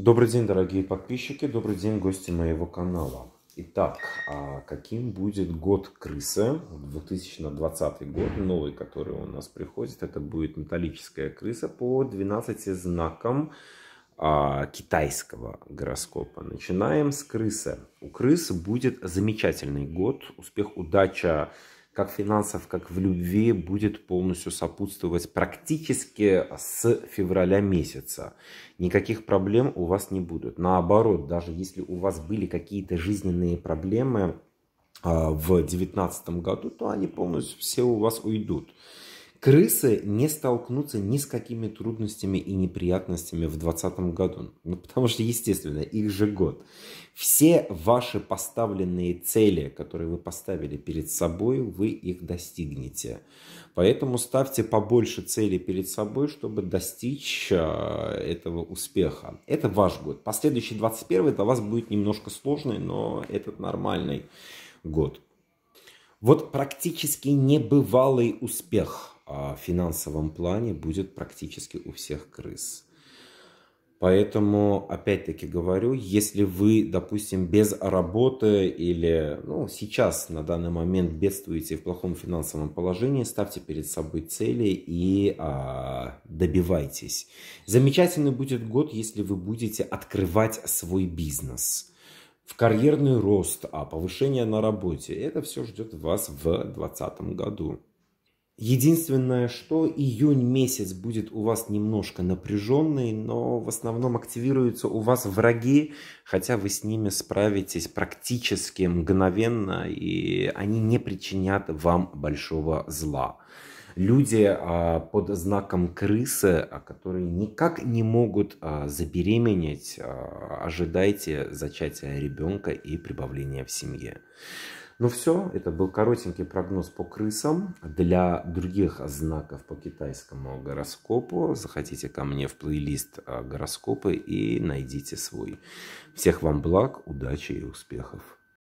Добрый день, дорогие подписчики, добрый день, гости моего канала. Итак, а каким будет год крысы? 2020 год, новый, который у нас приходит, это будет металлическая крыса по 12 знакам а, китайского гороскопа. Начинаем с крысы. У крысы будет замечательный год, успех, удача, как финансов, как в любви, будет полностью сопутствовать практически с февраля месяца. Никаких проблем у вас не будет. Наоборот, даже если у вас были какие-то жизненные проблемы а, в 2019 году, то они полностью все у вас уйдут. Крысы не столкнутся ни с какими трудностями и неприятностями в 2020 году. Ну, потому что, естественно, их же год. Все ваши поставленные цели, которые вы поставили перед собой, вы их достигнете. Поэтому ставьте побольше целей перед собой, чтобы достичь а, этого успеха. Это ваш год. Последующий 21 для вас будет немножко сложный, но этот нормальный год. Вот практически небывалый успех финансовом плане будет практически у всех крыс. Поэтому, опять-таки говорю, если вы, допустим, без работы или ну, сейчас на данный момент бедствуете в плохом финансовом положении, ставьте перед собой цели и а, добивайтесь. Замечательный будет год, если вы будете открывать свой бизнес в карьерный рост, а повышение на работе. Это все ждет вас в 2020 году. Единственное, что июнь месяц будет у вас немножко напряженный, но в основном активируются у вас враги, хотя вы с ними справитесь практически мгновенно, и они не причинят вам большого зла. Люди а, под знаком крысы, а, которые никак не могут а, забеременеть, а, ожидайте зачатия ребенка и прибавления в семье. Ну все, это был коротенький прогноз по крысам. Для других знаков по китайскому гороскопу заходите ко мне в плейлист а, гороскопы и найдите свой. Всех вам благ, удачи и успехов.